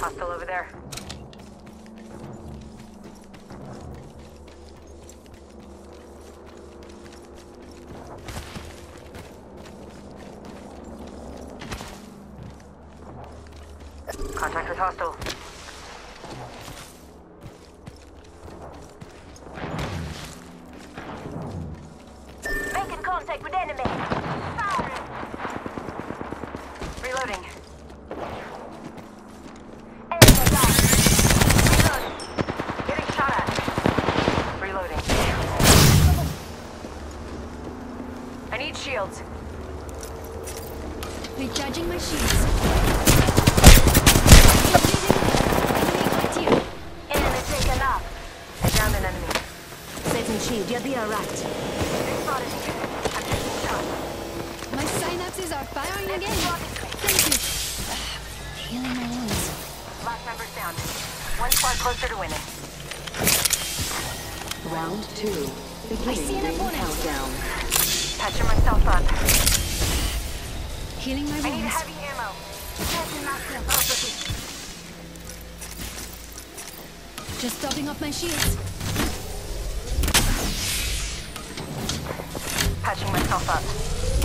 Hostile over there. Contact with hostile. Healing my wounds. Last member's down. One squad closer to winning. Round two. I see an opponent. countdown. Patching myself up. Healing my wounds. I need heavy ammo. Just topping up my shields. Patching myself up.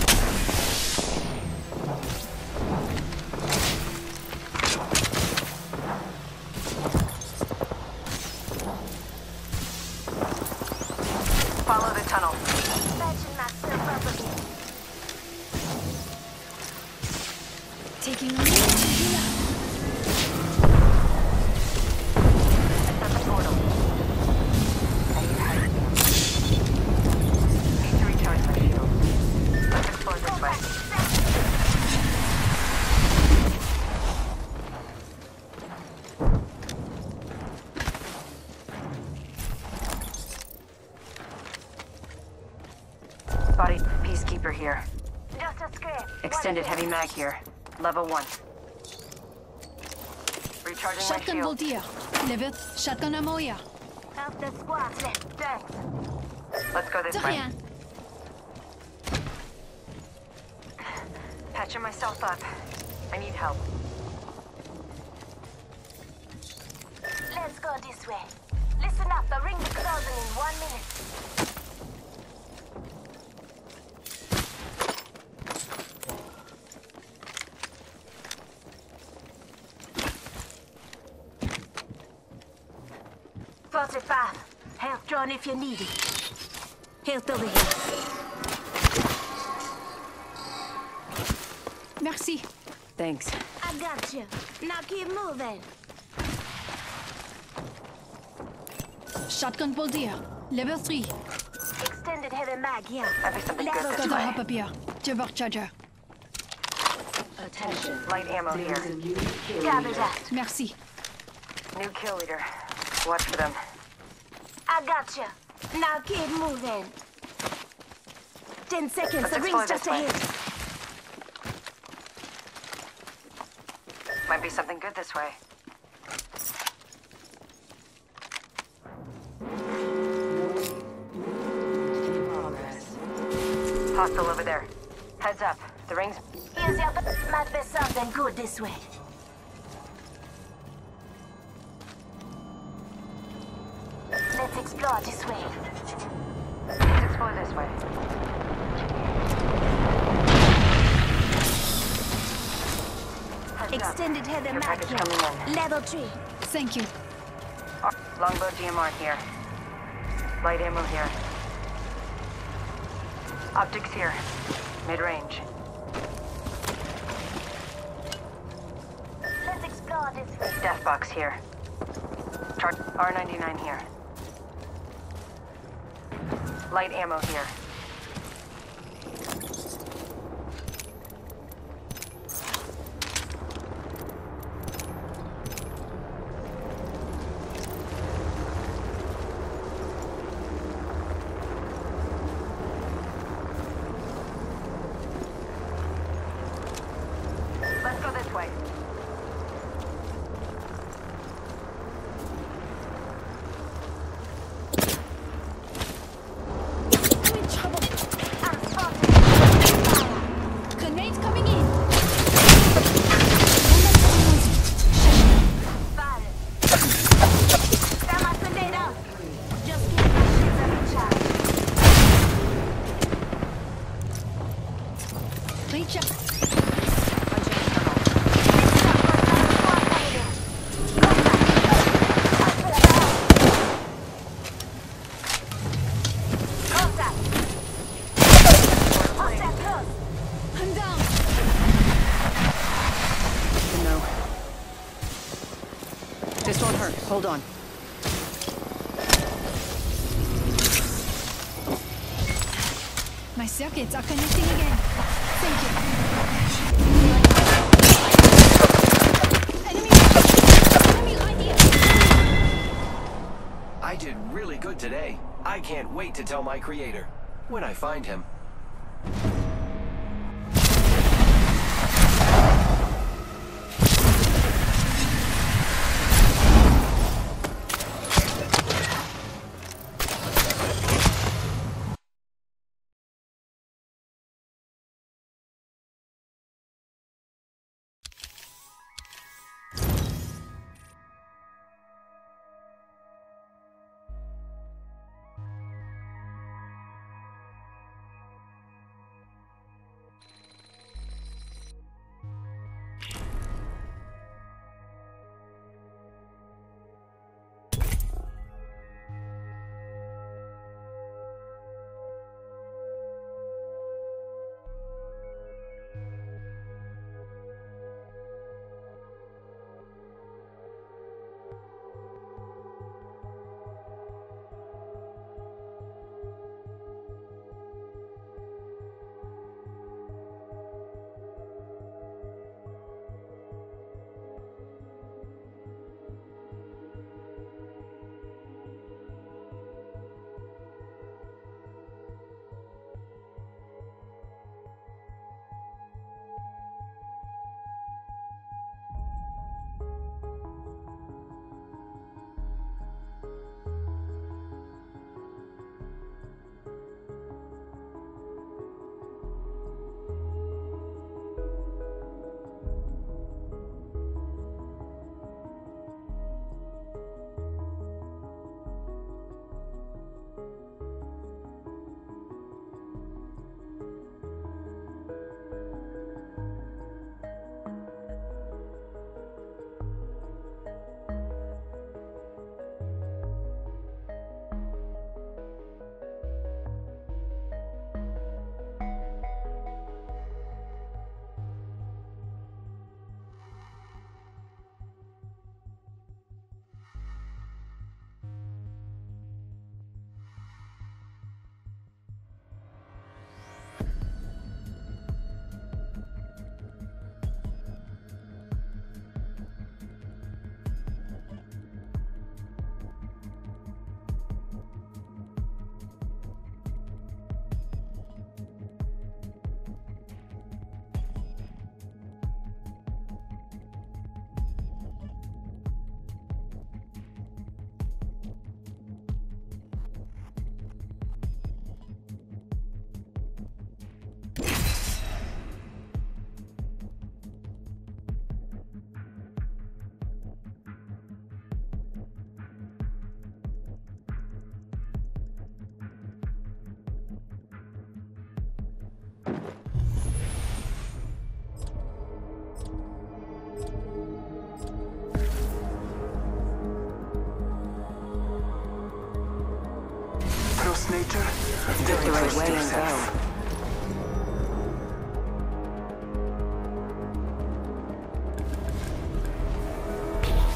Mag here. Level one. Recharging my Shotgun shield. bolt here. Shotgun ammo here. Help the squad. Thanks. Let's go this De way. rien. Patching myself up. I need help. Let's go this way. Listen up. The ring is closing in one minute. Forty-five. Help John if you need it. Health over here. Merci. Thanks. I got you. Now keep moving. Shotgun bolt here. Level 3. Extended heavy mag here. Might be something good Level this Got way. a hop up here. Turbocharger. Attention. Light ammo There is here. new Gather that. Merci. New kill leader. Watch for them. I got you. Now keep moving. Ten seconds. The ring's just ahead. Might be something good this way. Hostile over there. Heads up. The ring's... Here's your... Might be something good this way. Let's explore this way. Let's this way. Extended heavy Your mag here. in. Level three. Thank you. Oh, longbow DMR here. Light ammo here. Optics here. Mid-range. Let's explore this way. Death box here. Char R99 here. Light ammo here. This. Hold on. My circuits are connecting again. Thank you. Enemy! Enemy right! I did really good today. I can't wait to tell my creator. When I find him.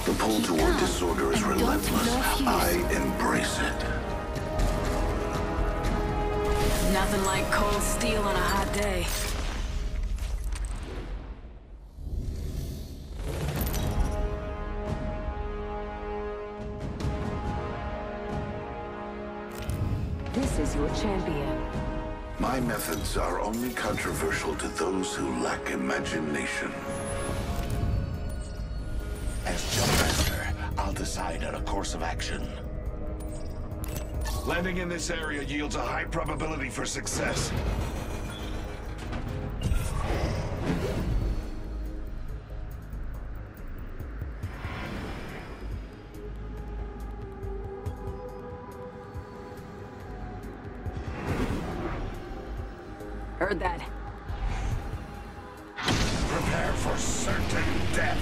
The pull toward disorder is relentless. I embrace it. Nothing like cold steel on a hot day. This is your champion. My methods are only controversial to those who lack imagination. Course of action. Landing in this area yields a high probability for success. Heard that. Prepare for certain death.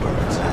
Bird's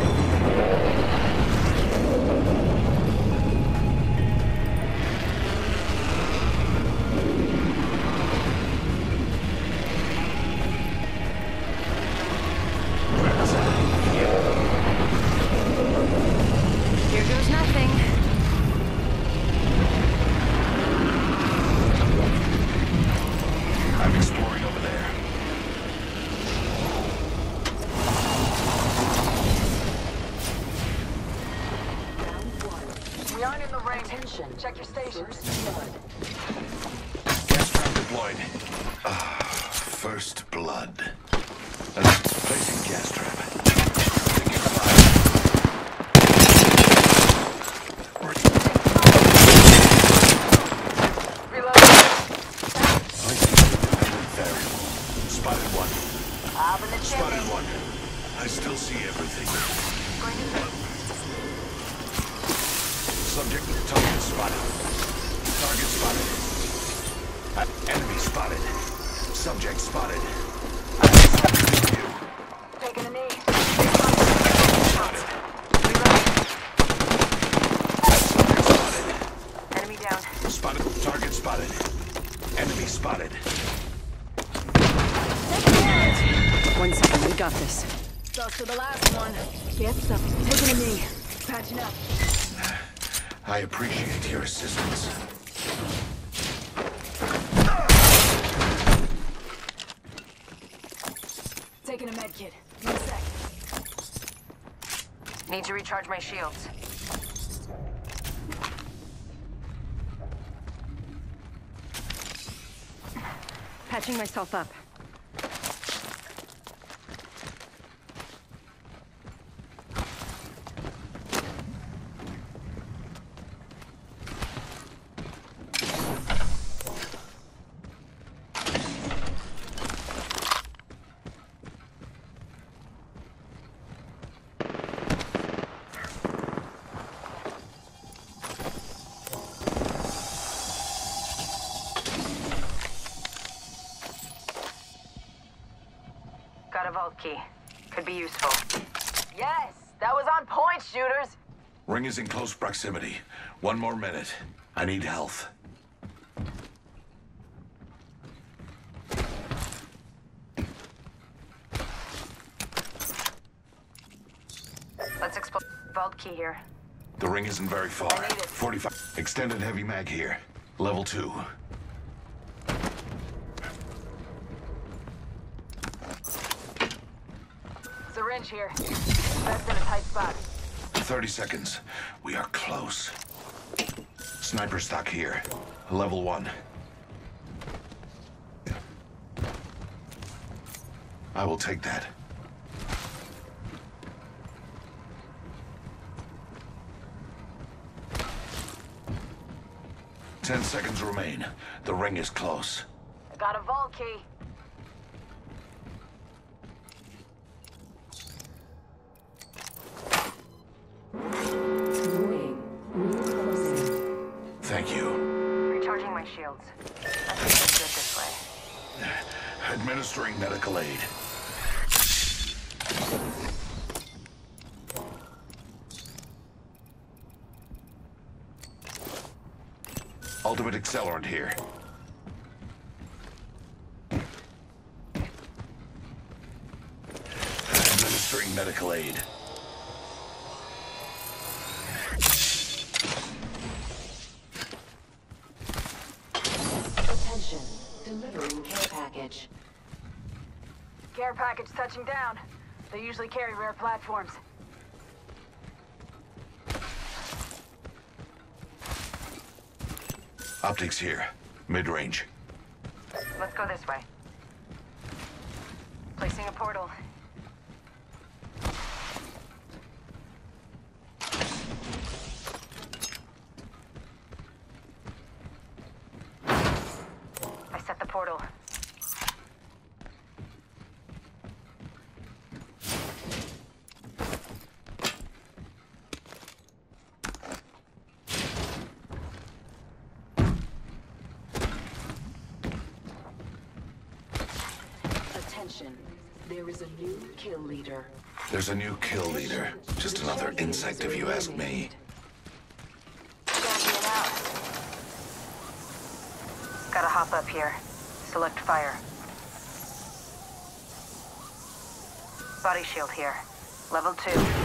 still see everything. Subject target spotted. Target spotted. Enemy spotted. Subject spotted. I appreciate your assistance. Taking a med kit. Sec. Need to recharge my shields. Patching myself up. Is in close proximity. One more minute. I need health. Let's explore. Vault key here. The ring isn't very far. I need it. 45. Extended heavy mag here. Level 2. Syringe here. That's in a tight spot. 30 seconds. We are close. Sniper stock here. Level 1. I will take that. Ten seconds remain. The ring is close. I got a vault key. Shields. Good this way. Administering medical aid. Ultimate accelerant here. Administering medical aid. Touching down. They usually carry rare platforms. Optics here. Mid-range. Let's go this way. Attention. There is a new kill leader. There's a new kill leader. Just another insect if you ask me. Gotta hop up here. Select fire. Body shield here. Level 2.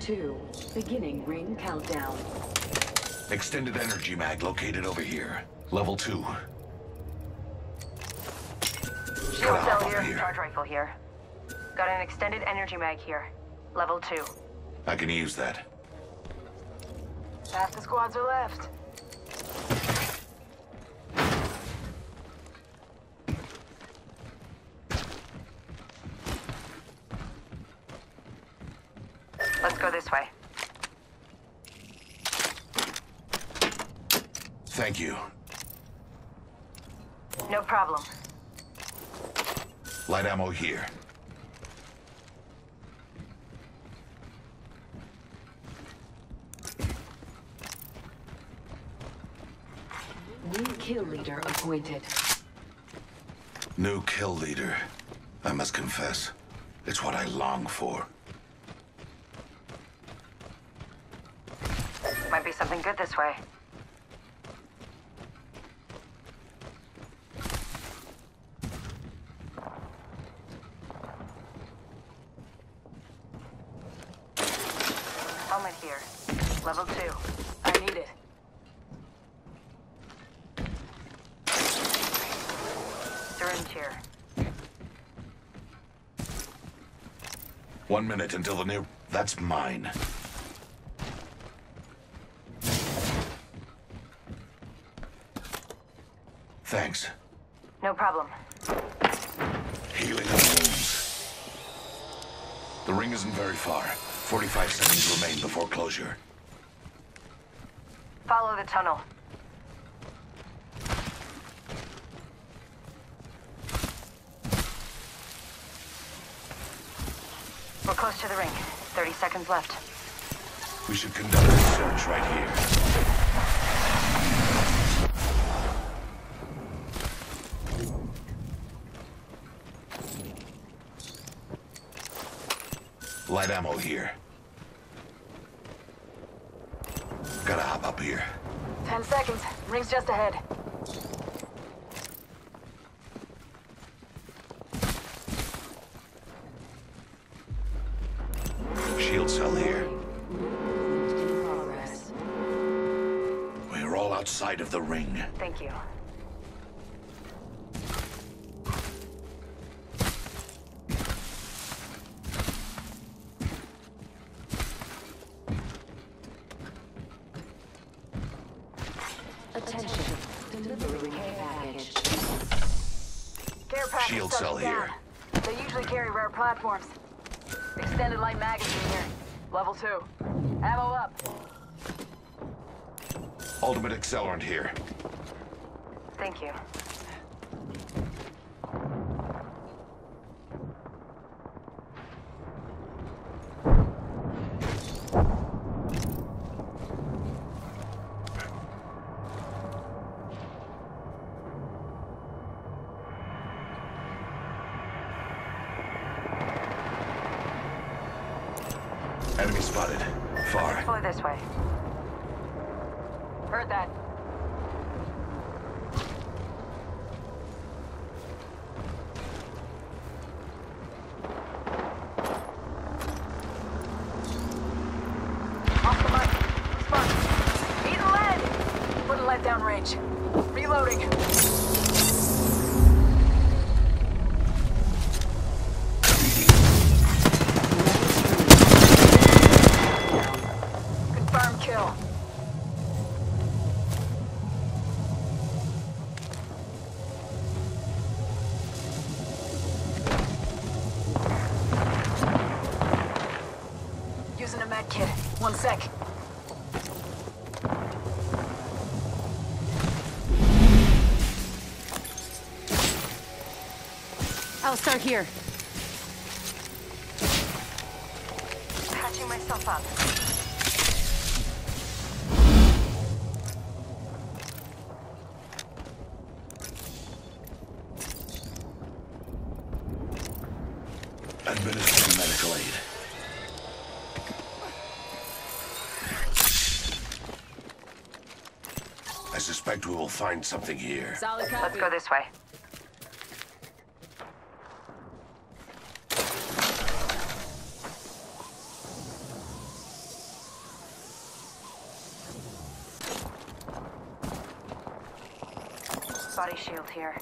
Two. Beginning ring countdown. Extended energy mag located over here. Level two. Shield cell here, here. charge rifle here. Got an extended energy mag here. Level 2. I can use that. Half the squads are left. Let's go this way. Thank you. No problem. Light ammo here. New kill leader appointed. New kill leader. I must confess, it's what I long for. Might be something good this way. Helmet here. Level 2. I need it. Syringe here. One minute until the new... That's mine. Thanks. No problem. Healing wounds. The ring isn't very far. 45 seconds remain before closure. Follow the tunnel. We're close to the ring. 30 seconds left. We should conduct a search right here. Light ammo here. Gotta hop up here. 10 seconds. Ring's just ahead. Shield cell here. We're all outside of the ring. Thank you. Attention. Delivering care package. Care package Shield touching cell here. down. They usually carry rare platforms. Extended light magazine here. Level 2. Ammo up. Ultimate accelerant here. Thank you. One sec. I'll start here. find something here. Let's go this way. Body shield here.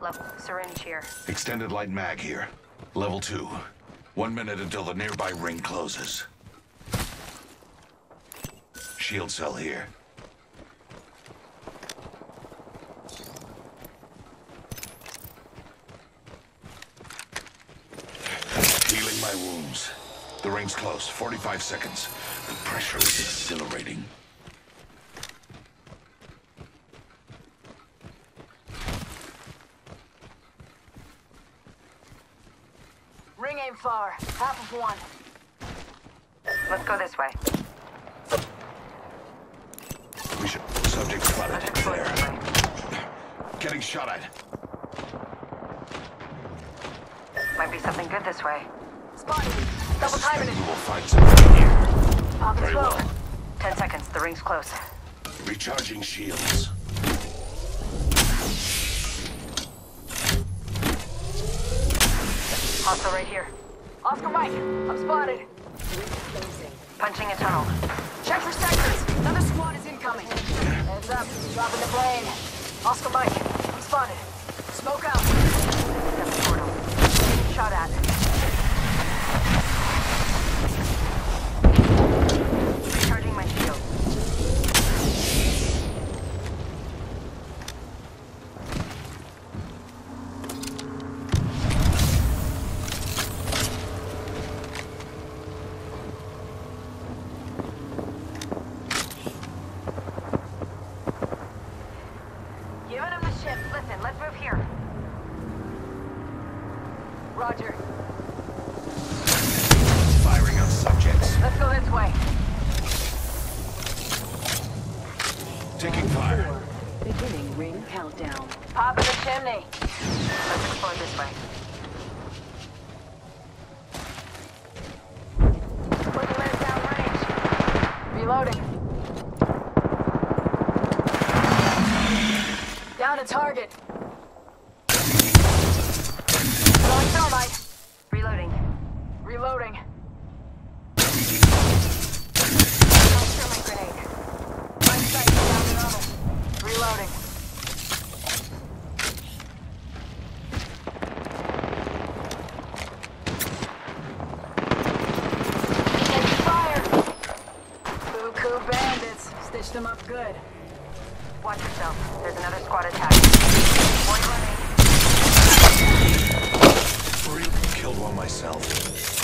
Level syringe here. Extended light mag here. Level two. One minute until the nearby ring closes. Shield cell here. Close. 45 seconds. The pressure is exhilarating. Ring aim far. Half of one. Let's go this way. We should. Subject spotted. There. Getting shot at. Might be something good this way. Spotted. Double timing it. will find something here. It Very slow. well. Ten seconds. The ring's close. Recharging shields. Hostile right here. Oscar Mike, I'm spotted. Punching a tunnel. Check for sectors. Another squad is incoming. Heads up. Dropping the plane. Oscar Mike, I'm spotted. Smoke out. That's the portal. Shot at. Recharging my shield. Giving him the ship. Listen, let's move here. Roger. Firing on subjects. Let's go this way. Taking fire. Beginning ring countdown. Pop in the chimney. Let's explore this way. Putting lead down range. Reloading. Down to target. Throwing thermite. Reloading. Reloading. Thermite grenade. Line sight down to normal. Reloading. Taking fire! Buku bandits. Stitched them up good. Watch yourself. There's another squad attack. Boy running. Killed one myself.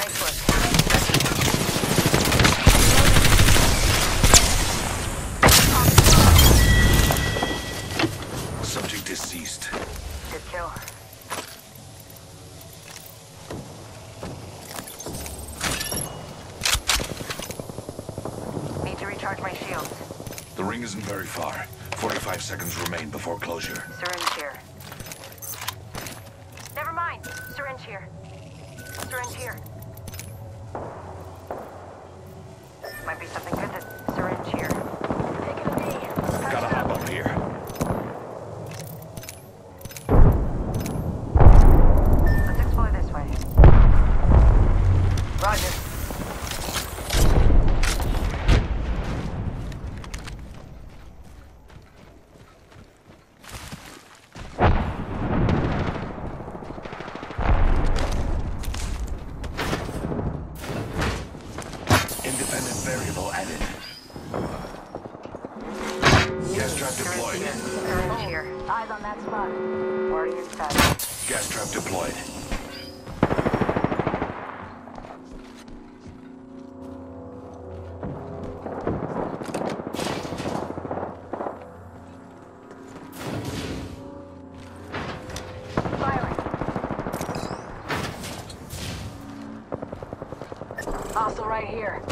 Seconds right here.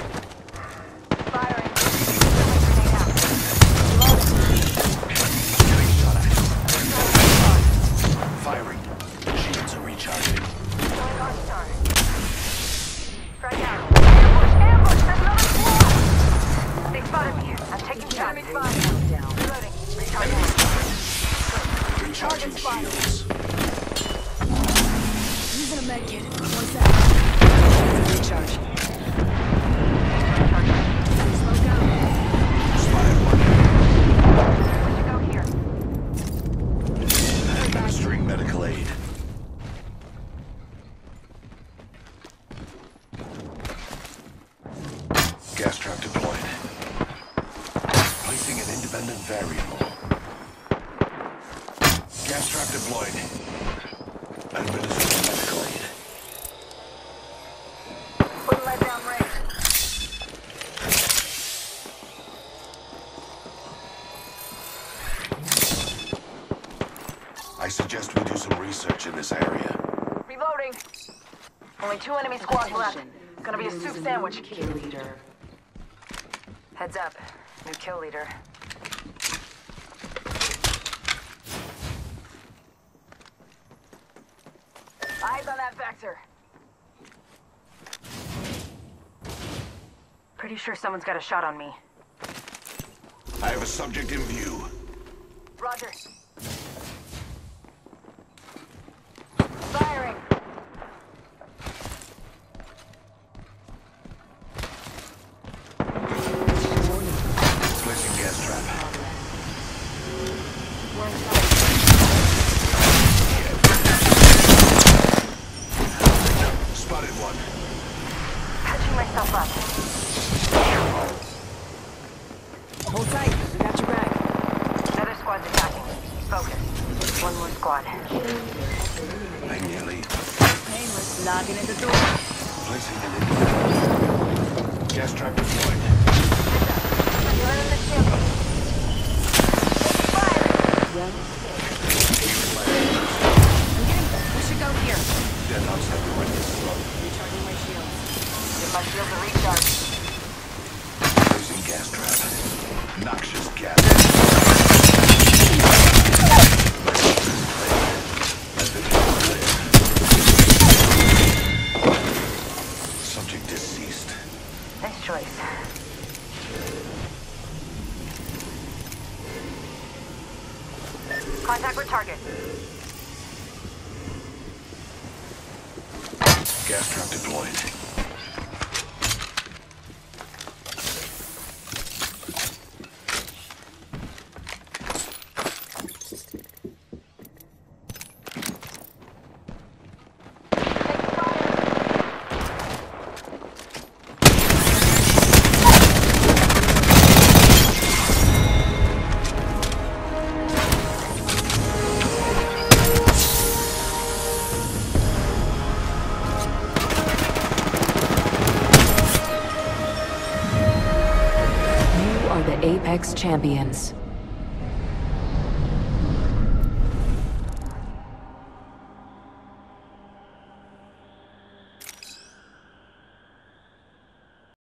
Suggest we do some research in this area. Reloading. Only two enemy squads left. Attention. Gonna be a soup sandwich. Kill leader. Heads up. New kill leader. Eyes on that vector. Pretty sure someone's got a shot on me. I have a subject in view. Contact with target. Gas trap deployed. Champions.